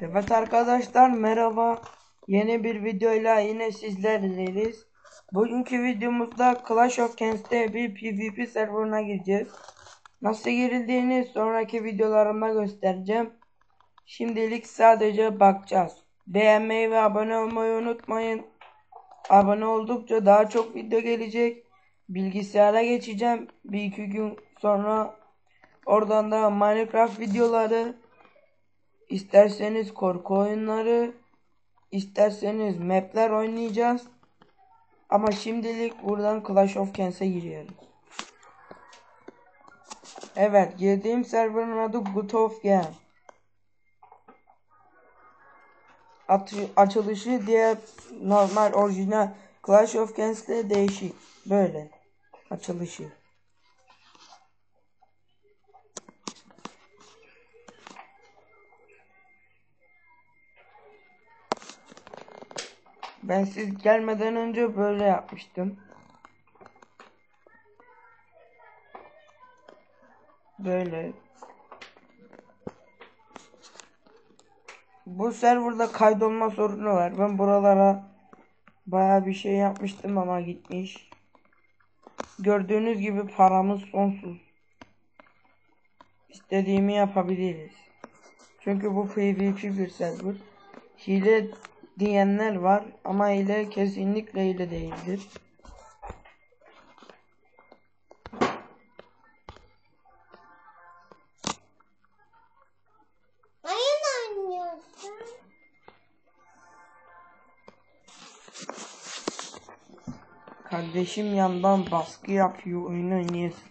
Evet arkadaşlar merhaba. Yeni bir videoyla yine sizlerleyiz. Bugünkü videomuzda Clash of Clans'te bir PvP serverına gireceğiz. Nasıl girildiğini sonraki videolarımda göstereceğim. Şimdilik sadece bakacağız. Beğenmeyi ve abone olmayı unutmayın. Abone oldukça daha çok video gelecek. Bilgisayara geçeceğim. Bir iki gün sonra oradan da Minecraft videoları İsterseniz korku oyunları, isterseniz mapler oynayacağız. Ama şimdilik buradan Clash of Clans'e giriyoruz. Evet, girdiğim serverın adı Good of Game. Açılışı diğer normal orijinal Clash of Clans'le değişik. Böyle açılışı. Ben siz gelmeden önce böyle yapmıştım. Böyle. Bu serverda kaydolma sorunu var. Ben buralara baya bir şey yapmıştım ama gitmiş. Gördüğünüz gibi paramız sonsuz. İstediğimi yapabiliriz. Çünkü bu PvP bir server. Hile diyenler var ama hile kesinlikle hile değildir. Kardeşim yandan baskı yapıyor oyun oynuyorsun.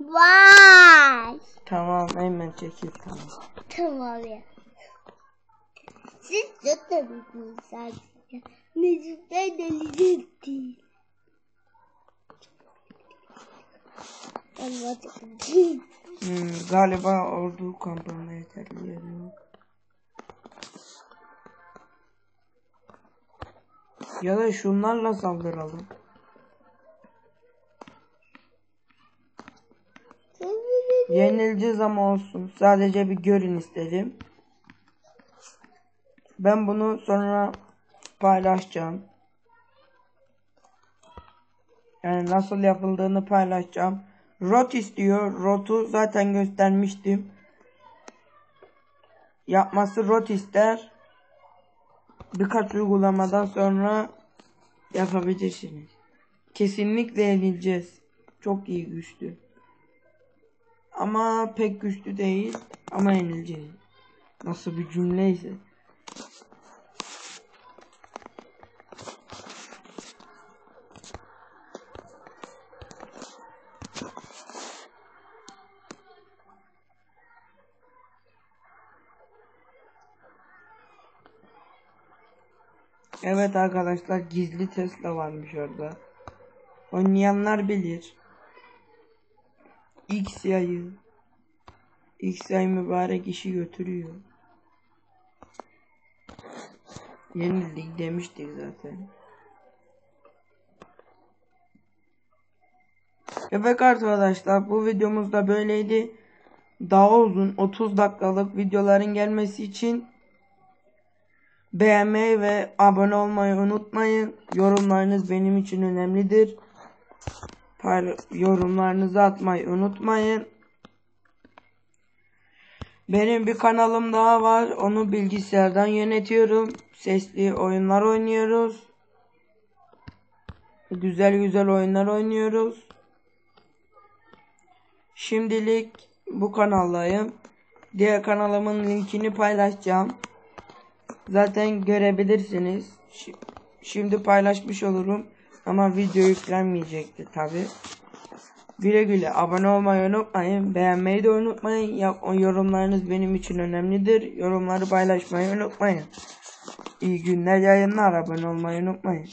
Vay. Tamam hemen çekil tamam. Tamam ya. Siz çok da büyüksünüz Müzikler delilik değil. Anladım. Hmm, galiba ordu kampına yeterli yer yok. Ya da şunlarla saldıralım. Yenileceğiz ama olsun. Sadece bir görün istedim. Ben bunu sonra paylaşacağım. Yani nasıl yapıldığını paylaşacağım. Rot istiyor. Rot'u zaten göstermiştim. Yapması rot ister. Birkaç uygulamadan sonra yapabilirsiniz. Kesinlikle yenileceğiz. Çok iyi güçlü. Ama pek güçlü değil. Ama yenileceğiz. Nasıl bir cümleyse. Evet arkadaşlar gizli Tesla varmış orada. Oynayanlar bilir. X yayı. X yay mübarek işi götürüyor. Yenildik demiştik zaten. Evet arkadaşlar bu videomuz da böyleydi. Daha uzun 30 dakikalık videoların gelmesi için beğenmeyi ve abone olmayı unutmayın. Yorumlarınız benim için önemlidir. Payla yorumlarınızı atmayı unutmayın. Benim bir kanalım daha var. Onu bilgisayardan yönetiyorum. Sesli oyunlar oynuyoruz. Güzel güzel oyunlar oynuyoruz. Şimdilik bu kanaldayım. Diğer kanalımın linkini paylaşacağım. Zaten görebilirsiniz. Şi- Şimdi paylaşmış olurum. Ama video yüklenmeyecekti tabi. Güle güle abone olmayı unutmayın. Beğenmeyi de unutmayın. Yap, o yorumlarınız benim için önemlidir. Yorumları paylaşmayı unutmayın. İyi günler yayınlar abone olmayı unutmayın.